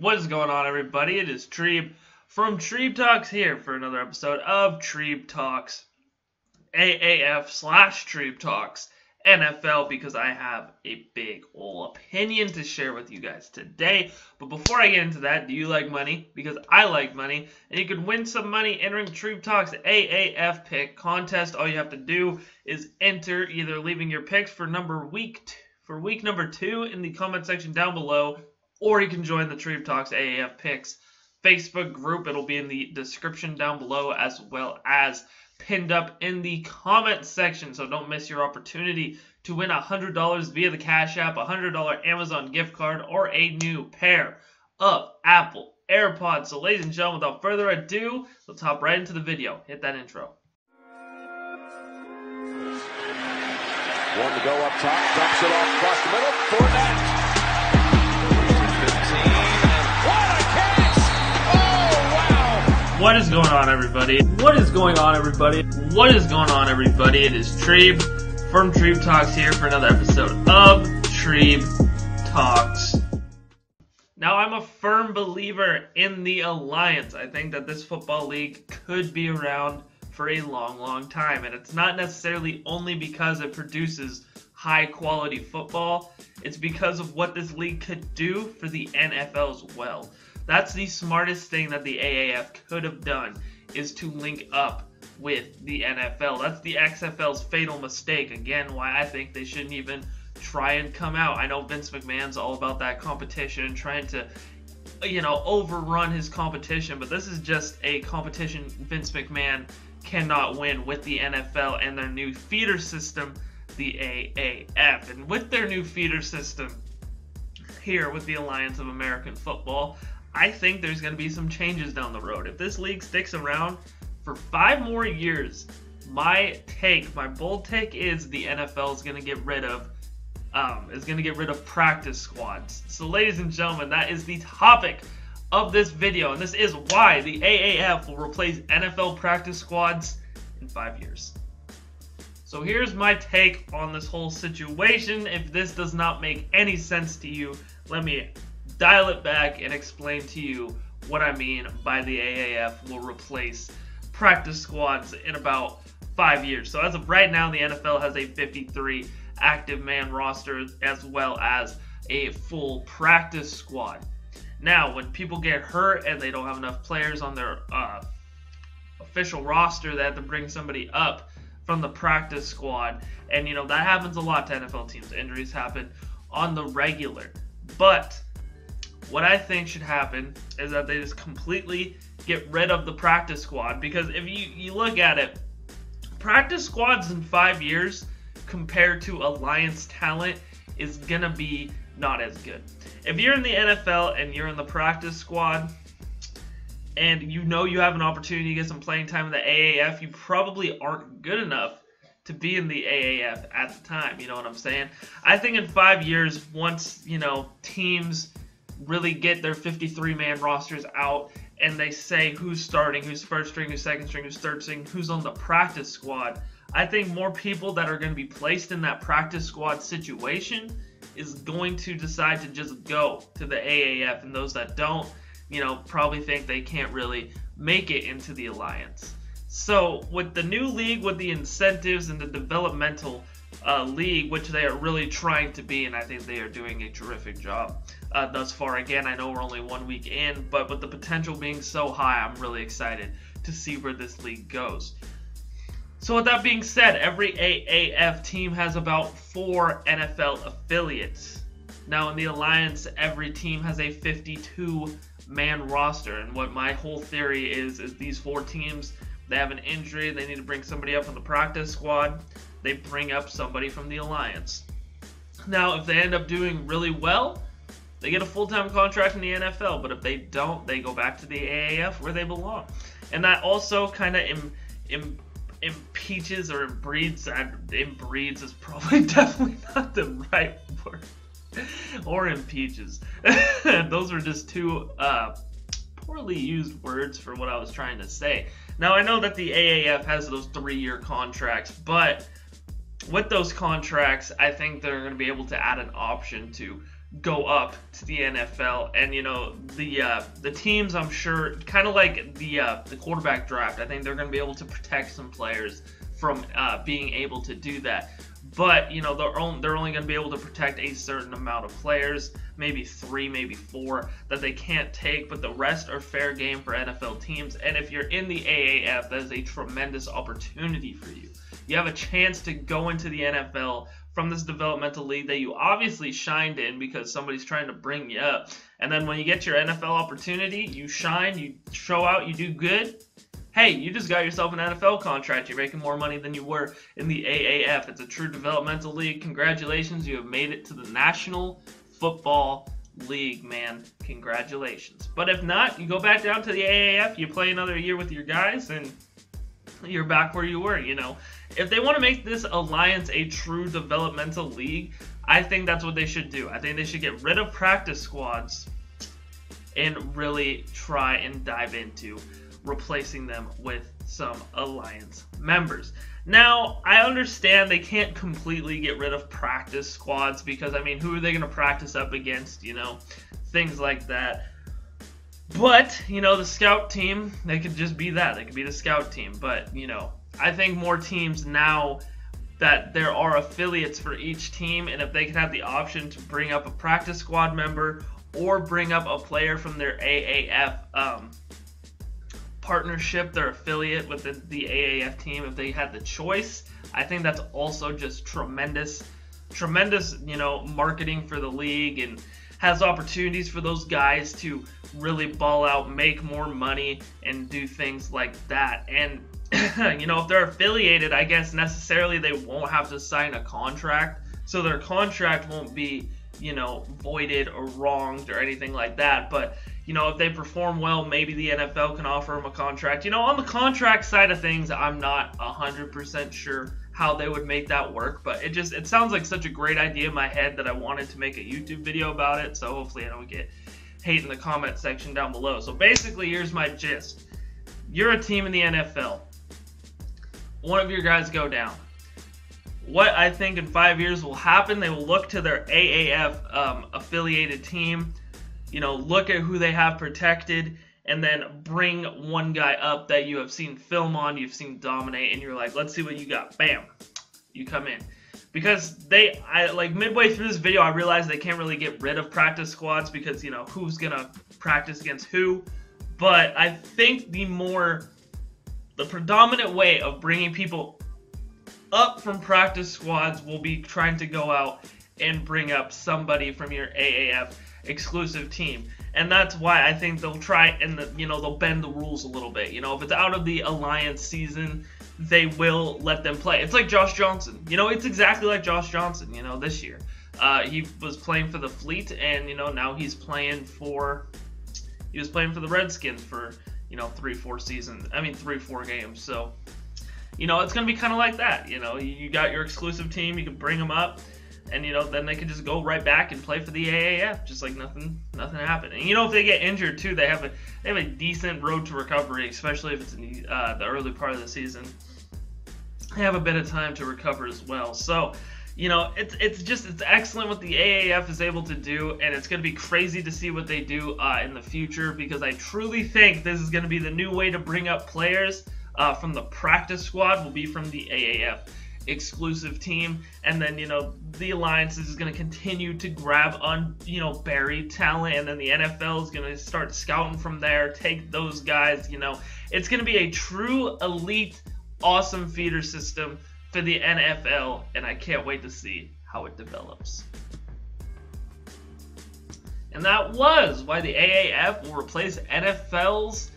What is going on, everybody? It is Treeb from Treeb Talks here for another episode of Treeb Talks AAF slash Treeb Talks NFL because I have a big ol' opinion to share with you guys today. But before I get into that, do you like money? Because I like money, and you can win some money entering Treeb Talks AAF pick contest. All you have to do is enter either leaving your picks for number week t- for week number two in the comment section down below, or you can join the Treeb Talks AAF picks Facebook group. It'll be in the description down below as well as pinned up in the comment section. So don't miss your opportunity to win $100 via the Cash App, a $100 Amazon gift card, or a new pair of Apple AirPods. So, ladies and gentlemen, without further ado, let's hop right into the video. Hit that intro. One to go up top, dumps it off across the middle. Fournette. What is going on, everybody? What is going on, everybody? What is going on, everybody? It is Treeb from Treeb Talks here for another episode of Treeb Talks. Now, I'm a firm believer in the alliance. I think that this football league could be around for a long, long time, and it's not necessarily only because it produces high quality football, it's because of what this league could do for the NFL as well. That's the smartest thing that the AAF could have done is to link up with the NFL. That's the XFL's fatal mistake. Again, why I think they shouldn't even try and come out. I know Vince McMahon's all about that competition, trying to you know, overrun his competition, but this is just a competition Vince McMahon cannot win with the NFL and their new feeder system, the AAF. And with their new feeder system here with the Alliance of American Football, I think there's going to be some changes down the road. If this league sticks around for five more years, my take, my bold take is the NFL is going to get rid of um, is going to get rid of practice squads. So, ladies and gentlemen, that is the topic of this video, and this is why the AAF will replace NFL practice squads in five years. So, here's my take on this whole situation. If this does not make any sense to you, let me dial it back and explain to you what I mean by the AAF will replace practice squads in about five years. So, as of right now, the NFL has a 53 active man roster as well as a full practice squad. Now, when people get hurt and they don't have enough players on their uh, official roster, they have to bring somebody up from the practice squad. And, you know, that happens a lot to NFL teams. Injuries happen on the regular. But what I think should happen is that they just completely get rid of the practice squad. Because if you, you look at it, practice squads in five years compared to alliance talent is gonna be not as good. If you're in the NFL and you're in the practice squad and you know you have an opportunity to get some playing time in the AAF, you probably aren't good enough to be in the AAF at the time. You know what I'm saying? I think in five years, once you know teams really get their 53 man rosters out and they say who's starting, who's first string, who's second string, who's third string, who's on the practice squad I think more people that are going to be placed in that practice squad situation is going to decide to just go to the AAF, and those that don't, you know, probably think they can't really make it into the alliance. So, with the new league, with the incentives and the developmental uh, league, which they are really trying to be, and I think they are doing a terrific job uh, thus far. Again, I know we're only one week in, but with the potential being so high, I'm really excited to see where this league goes. So with that being said, every AAF team has about four NFL affiliates. Now in the Alliance, every team has a 52 man roster, and what my whole theory is is these four teams they have an injury, they need to bring somebody up from the practice squad, they bring up somebody from the Alliance. Now, if they end up doing really well, they get a full time contract in the NFL, but if they don't, they go back to the AAF where they belong. And that also kind of Im- Im- impeaches or breeds breeds is probably definitely not the right word. Or impeaches. Those are just two uh, poorly used words for what i was trying to say. Now i know that the aaf has those three year contracts but with those contracts i think they're going to be able to add an option to go up to the NFL. And you know the uh, the teams, I'm sure, kind of like the uh, the quarterback draft. I think they're going to be able to protect some players from uh, being able to do that. But you know they're only, they're only going to be able to protect a certain amount of players, maybe three, maybe four that they can't take. But the rest are fair game for NFL teams. And if you're in the AAF, that is a tremendous opportunity for you. You have a chance to go into the NFL from this developmental league that you obviously shined in because somebody's trying to bring you up. And then when you get your NFL opportunity, you shine, you show out, you do good. Hey, you just got yourself an NFL contract. You're making more money than you were in the AAF. It's a true developmental league. Congratulations, you have made it to the National Football League, man. Congratulations. But if not, you go back down to the AAF, you play another year with your guys, and you're back where you were, you know. If they want to make this alliance a true developmental league, I think that's what they should do. I think they should get rid of practice squads and really try and dive into replacing them with some alliance members. Now, I understand they can't completely get rid of practice squads because I mean, who are they going to practice up against, you know? Things like that. But, you know, the scout team, they could just be that. They could be the scout team. But, you know, I think more teams now that there are affiliates for each team, and if they can have the option to bring up a practice squad member or bring up a player from their AAF um, partnership, their affiliate with the, the AAF team, if they had the choice, I think that's also just tremendous, tremendous, you know, marketing for the league and has opportunities for those guys to really ball out, make more money, and do things like that. And you know, if they're affiliated, I guess necessarily they won't have to sign a contract, so their contract won't be, you know, voided or wronged or anything like that. But you know, if they perform well, maybe the NFL can offer them a contract. You know, on the contract side of things, I'm not 100% sure how they would make that work, but it just it sounds like such a great idea in my head that I wanted to make a YouTube video about it. So hopefully I don't get hate in the comment section down below. So basically, here's my gist. You're a team in the NFL. One of your guys go down. What I think in five years will happen, they will look to their AAF um, affiliated team, you know, look at who they have protected, and then bring one guy up that you have seen film on, you've seen dominate, and you're like, let's see what you got. Bam, you come in. Because they, I like midway through this video, I realized they can't really get rid of practice squads because you know who's gonna practice against who. But I think the more, the predominant way of bringing people up from practice squads will be trying to go out and bring up somebody from your AAF exclusive team and that's why I think they'll try and the, you know they'll bend the rules a little bit. You know, if it's out of the alliance season, they will let them play. It's like Josh Johnson. You know, it's exactly like Josh Johnson. You know, this year uh, he was playing for the Fleet, and you know now he's playing for he was playing for the Redskins for you know three four seasons. I mean three four games. So you know it's gonna be kind of like that. You know, you got your exclusive team, you can bring them up and you know then they can just go right back and play for the AAF just like nothing nothing happened. And you know if they get injured too, they have a they have a decent road to recovery, especially if it's in the, uh, the early part of the season. They have a bit of time to recover as well. So you know it's it's just it's excellent what the AAF is able to do, and it's going to be crazy to see what they do uh, in the future because I truly think this is going to be the new way to bring up players uh, from the practice squad will be from the AAF exclusive team. And then you know the alliance is going to continue to grab on you know buried talent. And then the NFL is going to start scouting from there take those guys you know. It's going to be a true elite awesome feeder system for the NFL and I can't wait to see how it develops. And that was why the AAF will replace NFL's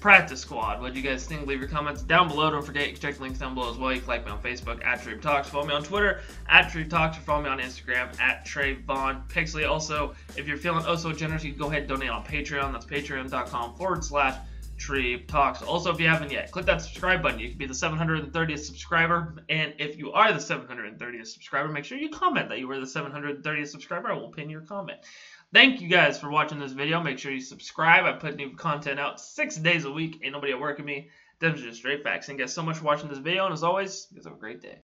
practice squad. What do you guys think? Leave your comments down below. Don't forget, check the links down below as well. You can like me on Facebook at Treeb Talks. Follow me on Twitter at Treeb Talks or follow me on Instagram at Trayvon Pixley. Also, if you're feeling oh so generous, you can go ahead and donate on Patreon. That's patreon.com forward slash Treeb Talks. Also, if you haven't yet, click that subscribe button. You can be the 730th subscriber. And if you are the 730th subscriber, make sure you comment that you were the 730th subscriber. I will pin your comment. Thank you guys for watching this video. Make sure you subscribe. I put new content out six days a week. Ain't nobody at work with me. Them's just straight facts. And guys so much for watching this video. And as always, you guys have a great day.